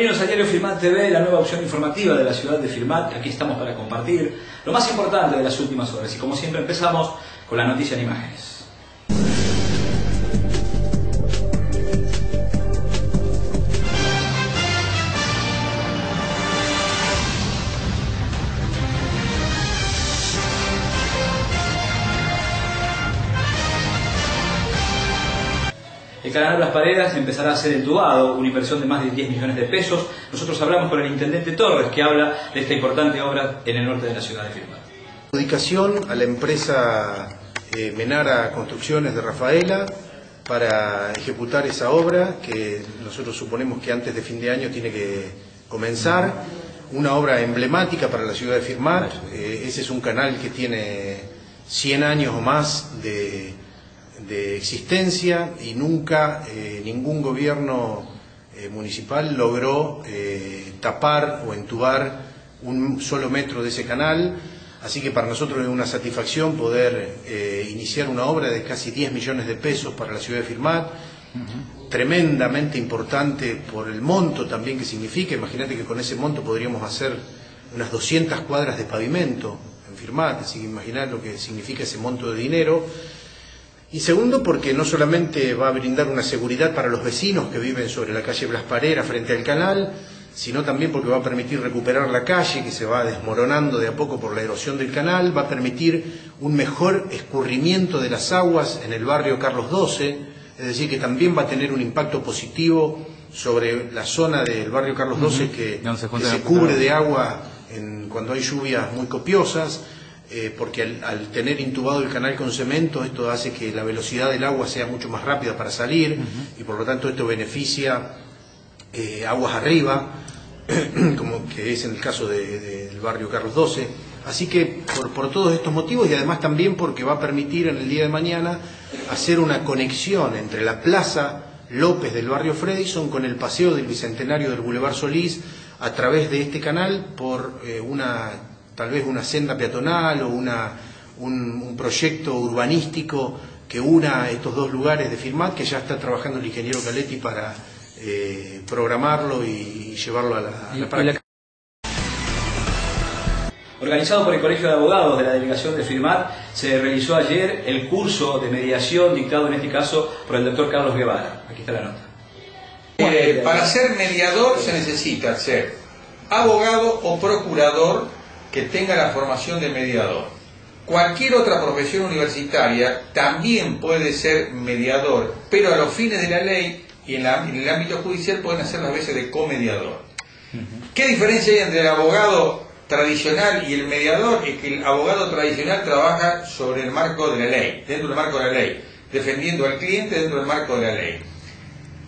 Bienvenidos a Diario Firmat TV, la nueva opción informativa de la ciudad de Firmat. Aquí estamos para compartir lo más importante de las últimas horas. Y como siempre empezamos con la noticia en imágenes. El canal Las Paredes empezará a ser entubado, una inversión de más de 10 millones de pesos. Nosotros hablamos con el intendente Torres, que habla de esta importante obra en el norte de la ciudad de Firmat. Adjudicación a la empresa eh, Menara Construcciones de Rafaela para ejecutar esa obra que nosotros suponemos que antes de fin de año tiene que comenzar. Una obra emblemática para la ciudad de Firmat. Eh, ese es un canal que tiene 100 años o más de de existencia y nunca eh, ningún gobierno eh, municipal logró eh, tapar o entubar un solo metro de ese canal. Así que para nosotros es una satisfacción poder iniciar una obra de casi 10 millones de pesos para la ciudad de Firmat, tremendamente importante por el monto también que significa. Imagínate que con ese monto podríamos hacer unas 200 cuadras de pavimento en Firmat, así que imaginar lo que significa ese monto de dinero. Y segundo, porque no solamente va a brindar una seguridad para los vecinos que viven sobre la calle Blas Parera frente al canal, sino también porque va a permitir recuperar la calle que se va desmoronando de a poco por la erosión del canal, va a permitir un mejor escurrimiento de las aguas en el barrio Carlos XII, es decir, que también va a tener un impacto positivo sobre la zona del barrio Carlos XII que, se, cubre de agua en, cuando hay lluvias muy copiosas eh, porque al, tener intubado el canal con cemento, esto hace que la velocidad del agua sea mucho más rápida para salir y por lo tanto esto beneficia eh, aguas arriba, como que es en el caso del barrio Carlos XII. Así que por, por, todos estos motivos y además también porque va a permitir en el día de mañana hacer una conexión entre la plaza López del barrio Fredison con el paseo del Bicentenario del Boulevard Solís a través de este canal por eh, una tal vez una senda peatonal o una, un, proyecto urbanístico que una estos dos lugares de Firmat, que ya está trabajando el ingeniero Caletti para eh, programarlo y, llevarlo a la, práctica. Organizado por el Colegio de Abogados de la Delegación de Firmat, se realizó ayer el curso de mediación dictado en este caso por el doctor Carlos Guevara. Aquí está la nota. Eh, para ser mediador se necesita ser abogado o procurador que tenga la formación de mediador. Cualquier otra profesión universitaria también puede ser mediador, pero a los fines de la ley y en, el ámbito judicial pueden hacer las veces de comediador. ¿Qué diferencia hay entre el abogado tradicional y el mediador? Es que el abogado tradicional trabaja sobre el marco de la ley, dentro del marco de la ley, defendiendo al cliente dentro del marco de la ley.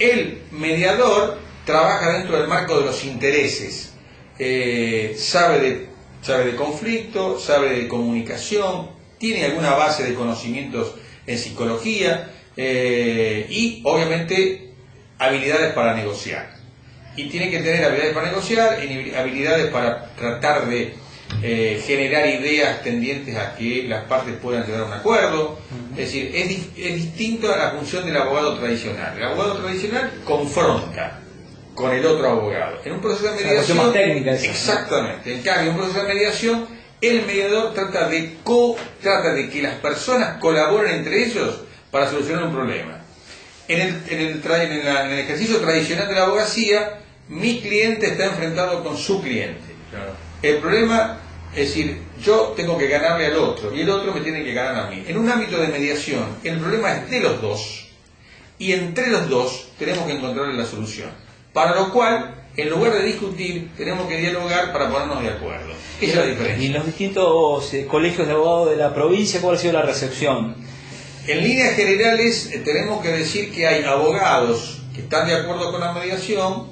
El mediador trabaja dentro del marco de los intereses, eh, sabe de sabe de conflicto, sabe de comunicación, tiene alguna base de conocimientos en psicología eh, y obviamente habilidades para negociar. Y tiene que tener habilidades para negociar, habilidades para tratar de eh, generar ideas tendientes a que las partes puedan llegar a un acuerdo. Es decir, es, es distinto a la función del abogado tradicional. El abogado tradicional confronta, con el otro abogado. En un proceso de mediación... Más técnica exactamente. En cambio, en un proceso de mediación, el mediador trata de, co, trata de que las personas colaboren entre ellos para solucionar un problema. En el, en el, en el ejercicio tradicional de la abogacía, mi cliente está enfrentado con su cliente. El problema es decir, yo tengo que ganarle al otro y el otro me tiene que ganar a mí. En un ámbito de mediación, el problema es de los dos y entre los dos tenemos que encontrar la solución. Para lo cual, en lugar de discutir, tenemos que dialogar para ponernos de acuerdo. Esa es la diferencia. ¿Y en los distintos eh, colegios de abogados de la provincia cuál ha sido la recepción? En líneas generales, eh, tenemos que decir que hay abogados que están de acuerdo con la mediación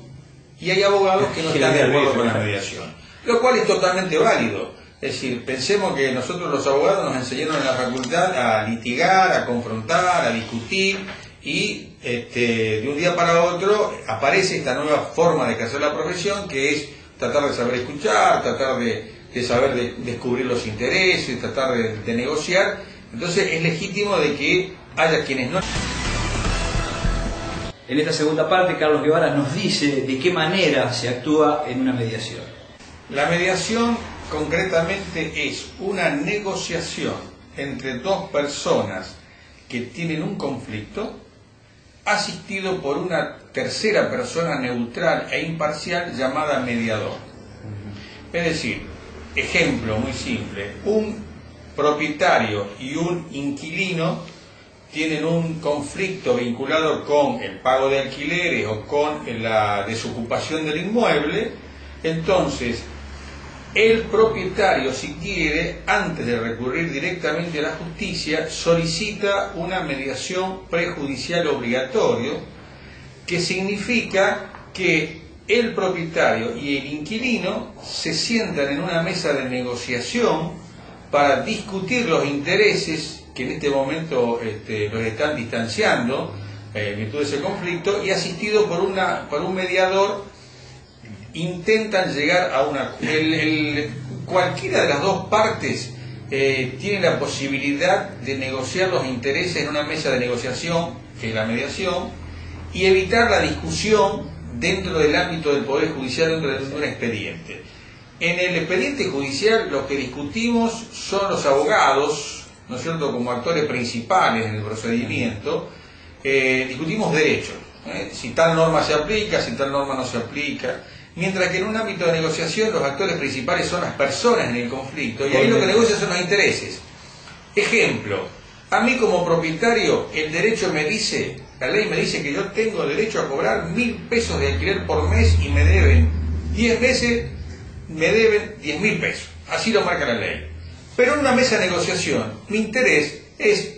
y hay abogados que no están de acuerdo con la mediación. Lo cual es totalmente válido. Es decir, pensemos que nosotros los abogados nos enseñaron en la facultad a litigar, a confrontar, a discutir y este, de un día para otro aparece esta nueva forma de ejercer la profesión que es tratar de saber escuchar, tratar de, saber descubrir los intereses, tratar de, negociar. Entonces es legítimo de que haya quienes no... En esta segunda parte, Carlos Guevara nos dice de qué manera se actúa en una mediación. La mediación concretamente es una negociación entre dos personas que tienen un conflicto asistido por una tercera persona neutral e imparcial llamada mediador. Es decir, ejemplo muy simple, un propietario y un inquilino tienen un conflicto vinculado con el pago de alquileres o con la desocupación del inmueble, entonces el propietario, si quiere, antes de recurrir directamente a la justicia, solicita una mediación prejudicial obligatorio, que significa que el propietario y el inquilino se sientan en una mesa de negociación para discutir los intereses que en este momento este, los están distanciando eh, en virtud de ese conflicto y asistido por, una, por un mediador intentan llegar a una... cualquiera de las dos partes eh, tiene la posibilidad de negociar los intereses en una mesa de negociación, que es la mediación, y evitar la discusión dentro del ámbito del Poder Judicial dentro de un expediente. En el expediente judicial lo que discutimos son los abogados, ¿no es cierto?, como actores principales en el procedimiento, eh, discutimos derechos, ¿eh? si tal norma se aplica, si tal norma no se aplica, mientras que en un ámbito de negociación los actores principales son las personas en el conflicto y ahí lo que negocia son los intereses. Ejemplo, a mí como propietario el derecho me dice, la ley me dice que yo tengo derecho a cobrar mil pesos de alquiler por mes y me deben diez meses, me deben diez mil pesos. Así lo marca la ley. Pero en una mesa de negociación, mi interés es,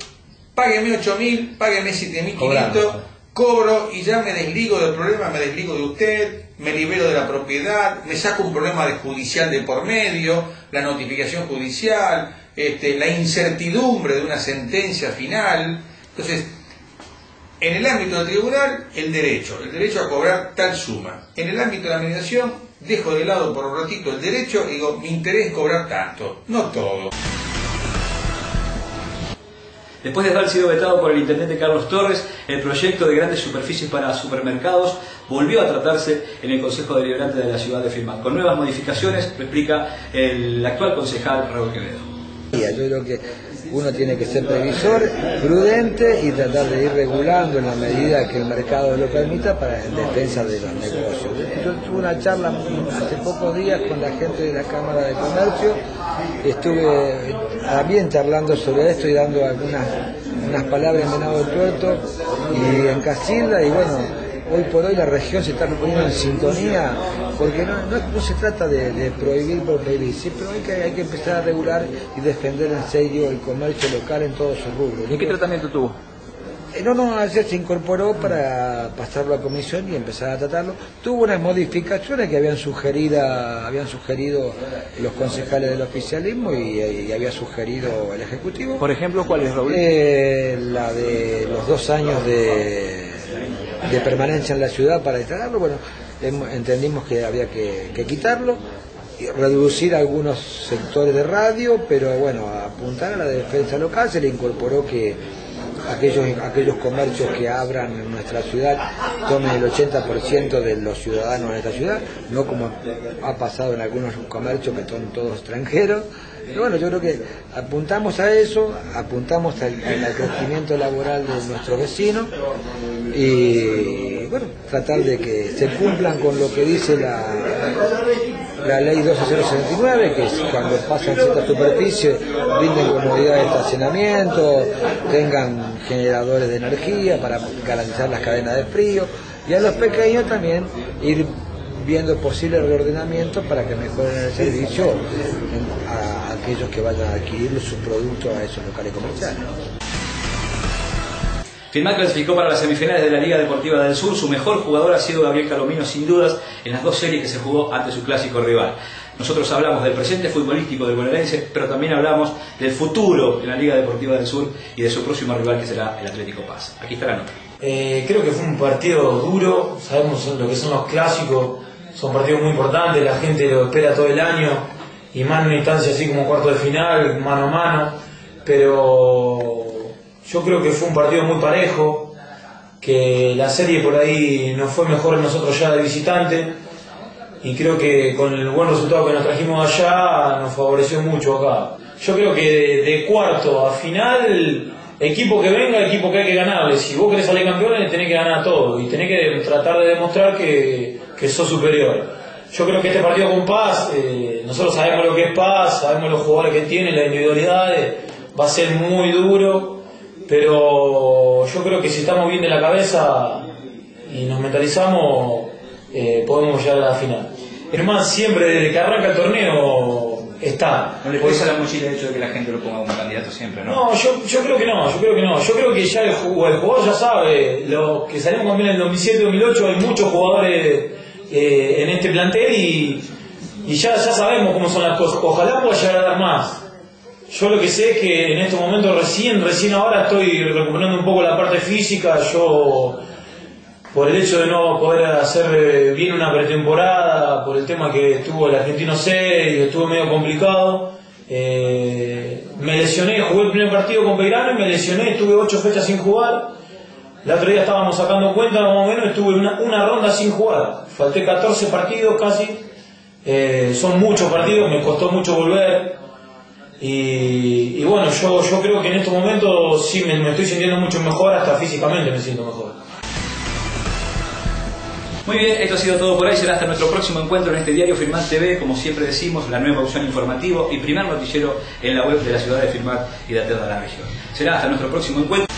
págueme 8.000, págueme 7.500, cobro y ya me desligo del problema, me desligo de usted, me libero de la propiedad, me saco un problema judicial de por medio, la notificación judicial, este, la incertidumbre de una sentencia final. Entonces, en el ámbito del tribunal, el derecho, el derecho a cobrar tal suma. En el ámbito de la mediación, dejo de lado por un ratito el derecho y digo, mi interés es cobrar tanto, no todo. Después de haber sido vetado por el intendente Carlos Torres, el proyecto de grandes superficies para supermercados volvió a tratarse en el Consejo Deliberante de la ciudad de Firmat, con nuevas modificaciones, lo explica el actual concejal Raúl Quevedo. Yo creo que uno tiene que ser previsor, prudente y tratar de ir regulando en la medida que el mercado lo permita para en defensa de los negocios. Yo tuve una charla hace pocos días con la gente de la Cámara de Comercio, estuve también charlando sobre esto y dando algunas unas palabras en Venado del Tuerto y en Casilda y bueno, hoy por hoy la región se está poniendo en sintonía, porque no, no, se trata de, prohibir por prohibir, sí, pero hay que, hay que empezar a regular y defender en serio el comercio local en todos sus rubros. ¿Y qué tratamiento tuvo? Eh, no, no, ayer se incorporó para pasarlo a comisión y empezar a tratarlo. Tuvo unas modificaciones que habían sugerido, habían sugerido los concejales del oficialismo y, había sugerido el Ejecutivo. Por ejemplo, ¿cuál es, Raúl? Eh, la de los dos años de de permanencia en la ciudad para instalarlo, bueno, entendimos que había que, quitarlo, y reducir algunos sectores de radio, pero bueno, apuntar a la defensa local, se le incorporó que aquellos, aquellos comercios que abran en nuestra ciudad tomen el 80% de los ciudadanos de esta ciudad, no como ha pasado en algunos comercios que son todos extranjeros. Pero bueno, yo creo que apuntamos a eso, apuntamos al, crecimiento laboral de nuestros vecinos y bueno, tratar de que se cumplan con lo que dice la, la ley 12069, que es cuando pasan cierta superficie brinden comodidad de estacionamiento, tengan generadores de energía para garantizar las cadenas de frío y a los pequeños también ir viendo posibles reordenamientos para que mejoren el servicio a aquellos que vayan a adquirir su producto a esos locales comerciales. Firmat clasificó para las semifinales de la Liga Deportiva del Sur. Su mejor jugador ha sido Gabriel Calomino, sin dudas, en las dos series que se jugó ante su clásico rival. Nosotros hablamos del presente futbolístico del bonaerense, pero también hablamos del futuro en la Liga Deportiva del Sur y de su próximo rival que será el Atlético Paz. Aquí está la nota. Eh, creo que fue un partido duro, sabemos lo que son los clásicos, son partidos muy importantes, la gente lo espera todo el año y más en una instancia así como cuarto de final, mano a mano, pero yo creo que fue un partido muy parejo, que la serie por ahí nos fue mejor nosotros ya de visitante y creo que con el buen resultado que nos trajimos allá nos favoreció mucho acá. Yo creo que de, cuarto a final, equipo que venga, equipo que hay que ganarle. Si vos querés salir campeones, tenés que ganar todo y tenés que tratar de demostrar que, que sos superior. Yo creo que este partido con Paz, eh, nosotros sabemos lo que es Paz, sabemos los jugadores que tiene, las individualidades, va a ser muy duro, pero yo creo que si estamos bien de la cabeza y nos mentalizamos, eh, podemos llegar a la final. Hermano, siempre desde que arranca el torneo está. No le pesa la mochila el hecho de que la gente lo ponga como candidato siempre, ¿no? No, yo, yo creo que no, yo creo que no. Yo creo que ya el, el jugador ya sabe, los que salimos campeones en el 2007-2008 hay muchos jugadores eh, en este plantel y, y ya, ya sabemos cómo son las cosas. Ojalá pueda llegar a dar más. Yo lo que sé es que en estos momentos recién, recién ahora estoy recuperando un poco la parte física. Yo por el hecho de no poder hacer eh, bien una pretemporada, por el tema que estuvo el argentino C y estuvo medio complicado. eh, me lesioné, jugué el primer partido con Peirano me lesioné, estuve ocho fechas sin jugar. El otro día estábamos sacando cuenta, más o menos, estuve una, una ronda sin jugar. Falté 14 partidos casi. Eh, son muchos partidos, me costó mucho volver. Y, bueno, yo, yo creo que en estos momentos sí me, estoy sintiendo mucho mejor, hasta físicamente me siento mejor. Muy bien, esto ha sido todo por hoy. Será hasta nuestro próximo encuentro en este diario Firmat TV. Como siempre decimos, la nueva opción informativo y primer noticiero en la web de la ciudad de Firmat y de toda la región. Será hasta nuestro próximo encuentro.